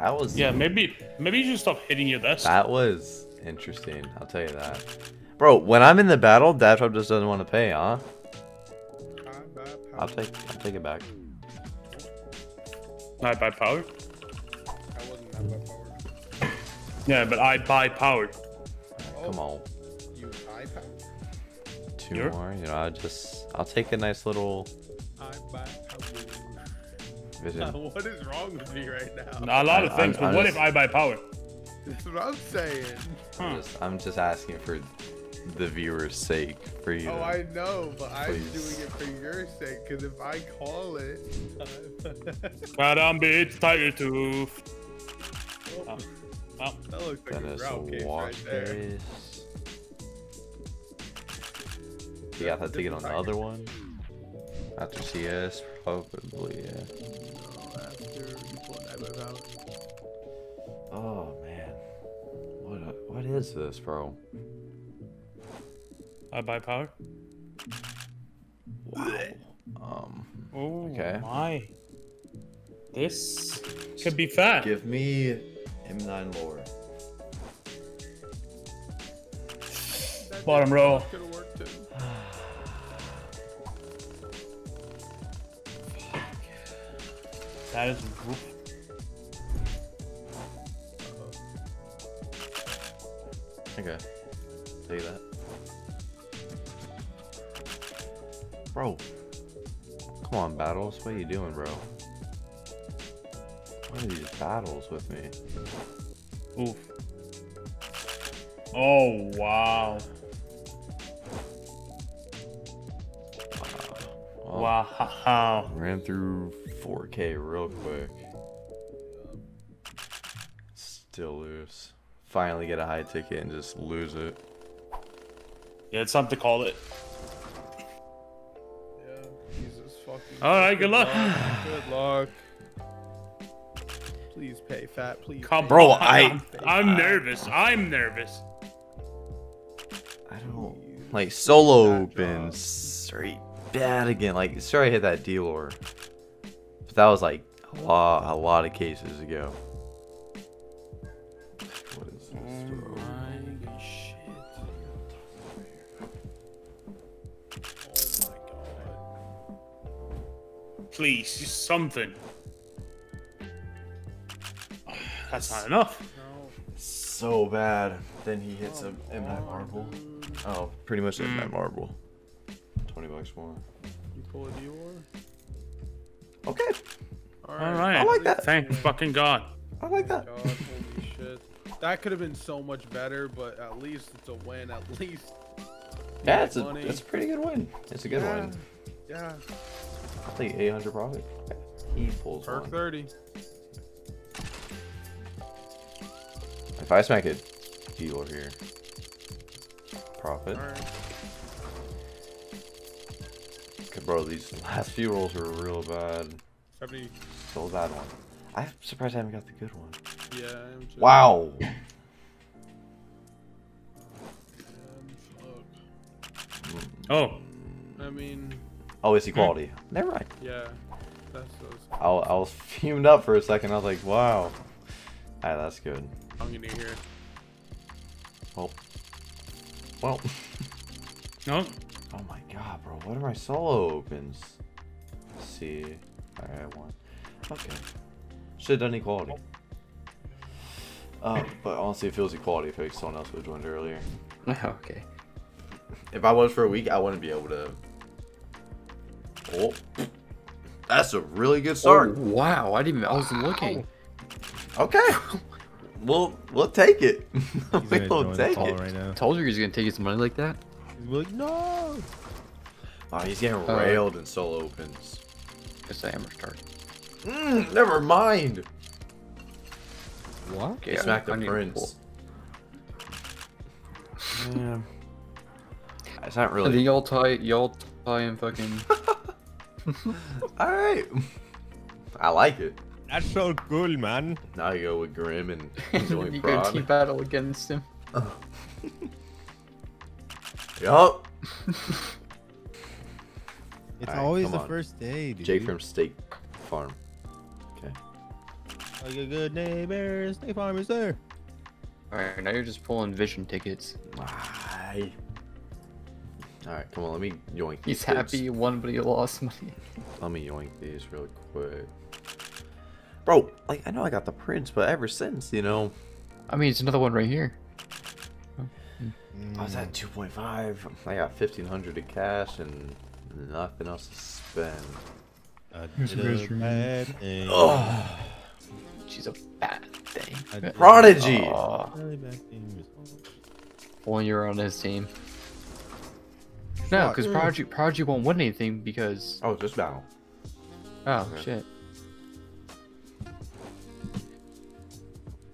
That was Yeah, maybe maybe you should stop hitting your desk. that was interesting. I'll tell you that. Bro, when I'm in the battle, Dashop just doesn't want to pay, huh? I'll take I'll take it back. iBUYPOWER. I wasn't that much power. Yeah, but iBUYPOWER. Come on. You iPad? Two You're- more. You know, I just I'll take a nice little I buy power. Vision. what is wrong with me right now? A lot of I- things, I- but I what just- if I buy power? That's what I'm saying. I'm Huh. just I'm just asking for the viewer's sake for you. Oh, to- I know, but I'm doing it for your sake. Because if I call it, Karambit, Tiger Tooth. Oh. Oh. that looks like a Dennis ground case right there. Walker's. You got that ticket on the other one? After CS, probably, yeah. No, after you pull that back. Oh man, what what is this, bro? iBUYPOWER. Wow. Um, Oh Okay. my. This could be fat. give me M9 lore. Bottom row. That is roof. Okay, you that, bro. Come on, battles. What are you doing, bro? What are these battles with me? Oof. Oh wow. Well, Wow. Ran through 4K real quick. Still lose. Finally get a high ticket and just lose it. Yeah, it's something to call it. Yeah, Jesus fucking. All right, good luck. Good luck. Please pay fat, please. Come pay Bro, fat, I- please pay I'm fat. nervous. I'm nervous. I don't like solo Bad opens straight bad again. Like sorry I hit that dealer, but that was like a lot, a lot of cases ago. What is this? bro? my shit. Oh my god. Please, just something. That's not enough. So bad. Then he hits a M9 marble. Oh, pretty much Mm. M9 marble. Twenty bucks more. You pull a Dior? Okay, All right. I like that. Thank fucking God. I like that. God, holy shit. That could have been so much better, but at least it's a win. At least. Yeah, it's a it's a pretty good win. It's a good yeah. one. Yeah. I think 800 profit. He pulls Perk one. 30. If I smack a dealer here, profit. Bro, these last few rolls were real bad. 70. So bad one. I'm surprised I haven't got the good one. Yeah, I'm just. Wow. Um. Oh, I mean, Oh, it's equality. Never mind. yeah. That's those. I, I was fumed up for a second. I was like, wow. Alright, that's good. I'm gonna hear. Well. Well. no. Oh my god, bro. What are my solo opens? Let's see. Alright, one. Okay. Should have done equality. Uh, but honestly, it feels equality if someone else would have joined earlier. okay. If I was for a week, I wouldn't be able to. Oh. That's a really good Oh, start. wow, I didn't even, I wasn't looking. Okay. We'll we'll take it. He's gonna we'll join the take it. right now. Told you he's gonna take his money like that. He's like, no. Oh, he's getting Uh, railed in solo opens. Because I am started. Mm, never mind. What? Okay, Yeah, smack the I need to prince. Yeah. It's not really. then y'all tie, y'all tie in fucking. All right. I like it. That's so cool, man. Now you go with Grim and and Zoe then you go team battle against him. Yup. It's Alright, always the on. first day, dude. Jake from Steak Farm. Okay. Like a good neighbor, State Farm is there. Alright, now you're just pulling vision tickets. Why? Alright, come on, let me yoink He's these kids. happy he won, but he lost money. Let me yoink these real quick. Bro, like, I know I got the prints, but ever since, you know, I mean, it's another one right here. I was at 2.5. I got 1500 in cash and nothing else to spend. I Here's a did a vision. bad thing. Oh, She's a bad thing. I Prodigy! Aw, a really bad thing. when you're on his team. No, Fuck. because Prodigy, Prodigy won't win anything because. oh, just battle. Oh, Okay. shit.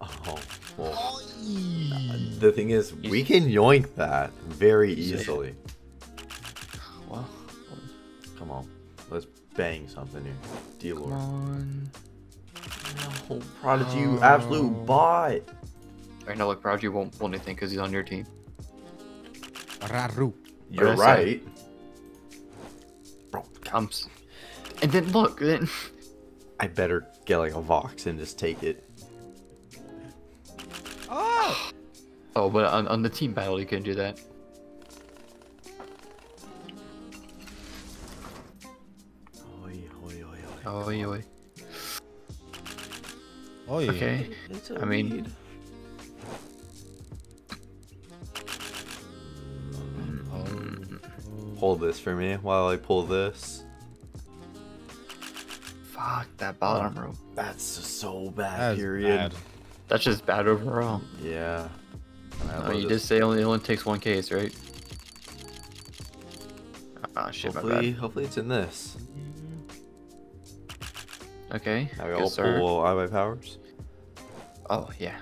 Oh, well. The thing is, we can yoink that very easily. Well, Come on, let's bang something here. Deal come on. No, Prodigy, you absolute bot. Right now, look, Prodigy won't pull anything because he's on your team. Raru. You're I right. Bro, I'm. And then look, then. I better get like a Vox and just take it. Oh, but on, on the team battle, you can do that. Oi, oi, oi, oi. Oh, yeah, wait. Oh. Okay. It's a I mean- lead. Oh. Hold this for me while I pull this. Fuck that bottom oh, row. That's so bad, That's period. bad. That's just bad overall. Yeah. Alright, Oh, you just- did say only it only takes one case, right? Ah, shit, my hopefully, bad. hopefully it's in this. Okay. Now we good all start. pull iBUYPOWERs. Oh yeah.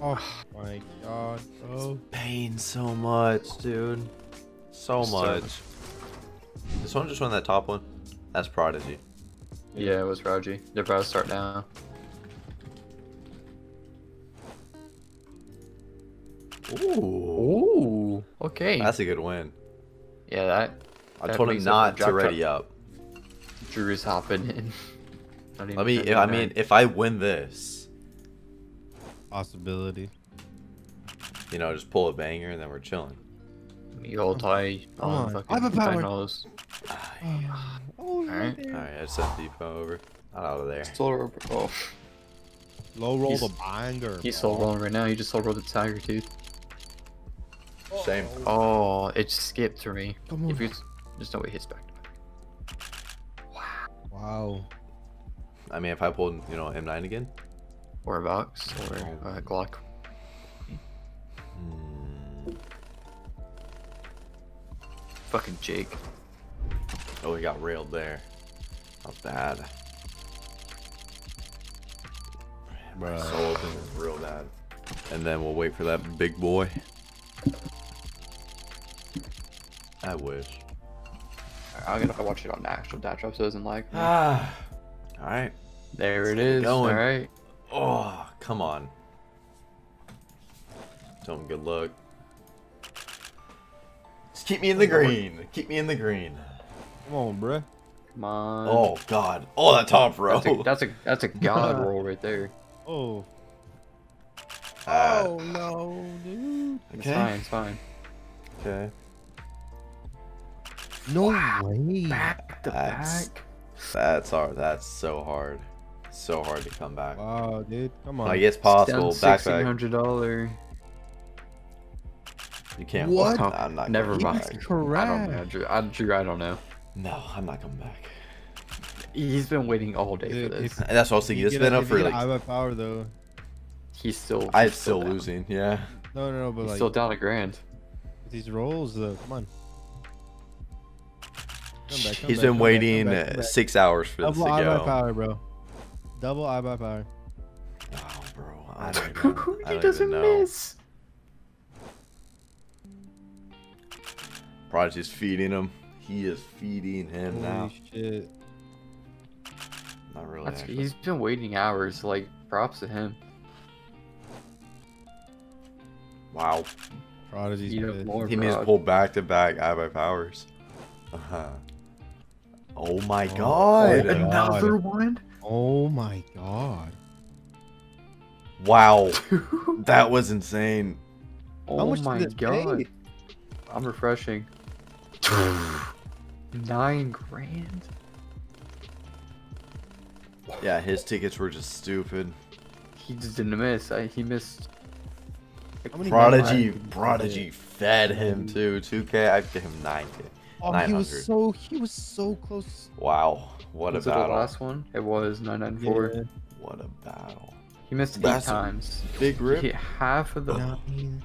Oh my god, bro. Pain so much, dude. So So- much. This one just won that top one. That's Prodigy. Yeah, it was Raji. They're about to start now. Ooh. Ooh. Okay. That's a good win. yeah, that I That told him not to ready up. Drew is hopping in. Let me. turning I back. mean, if I win this, Possibility. you know, just pull a banger and then we're chilling. you hold tie Come on on, I'm a power. finals. Oh, oh Alright. All right, I sent Depot over. Not out of there. Still, oh, Low roll He's- the banger. he's bro. still rolling right now. He just soul rolled the tiger tooth. Same. Oh, it skipped to me. Come If on. you just no way hits back. Wow. Wow. I mean, if I pulled, you know, M9 again. Or a box or a Glock. Hmm. Fucking Jake. Oh, he got railed there. Not bad. Bruh. Solo thing is real bad. And then we'll wait for that big boy. I wish. I'm gonna watch it on actual data drop so it doesn't lag. Ah. All right. There it get it is. going. All right. Oh, come on. Tell him good luck. Just keep me in the green. Keep me in the green. Come on, bruh. Come on. Oh God. Oh, that top row. That's a that's a that's a god roll right there. Oh. Ah, oh no, dude. It's Okay. fine. It's fine. okay. No way. Back to That's- back. That's hard. That's so hard. So hard to come back. Wow, dude. Come on. I guess possible. Sixteen Backpack. hundred dollar. You can't. What? I'm not. Never mind. back. That's I don't know. correct. Drew. I, Drew, I don't know. No, I'm not coming back. He's been waiting all day Dude, for this. if- that's what I was thinking. You It's get been up for you get like. iBUYPOWER though. He's still. I'm he's still losing. Yeah. No, no, no. But He's like still down a grand. these rolls though. Come on. Come back, come He's back, been come back, waiting back, uh, back. six hours for this to go. Double iBUYPOWER, bro. Double iBUYPOWER. Wow, bro. I don't even, I he don't doesn't even know. miss. Prodigy's feeding him. He is feeding him now. Shit. Not really. That's, actually. he's been waiting hours. Like props to him. Wow. Prodigy's Eat up good. He needs to pull back to back iBUYPOWERs. Uh-huh. Oh my oh, god. God. Another one. Oh Oh my god. Wow, that was insane. oh much my this god. pay? I'm refreshing. Nine grand? Yeah, his tickets were just stupid. He just didn't miss. I, he missed. like, How Prodigy. Prodigy fed him too. 2K, I give him 9K. Oh, he was so he was so close. Wow, what a Was it the last one? It was 994. Yeah. What a battle! He missed eight That's a times. Big rip. He hit half of the. Nine.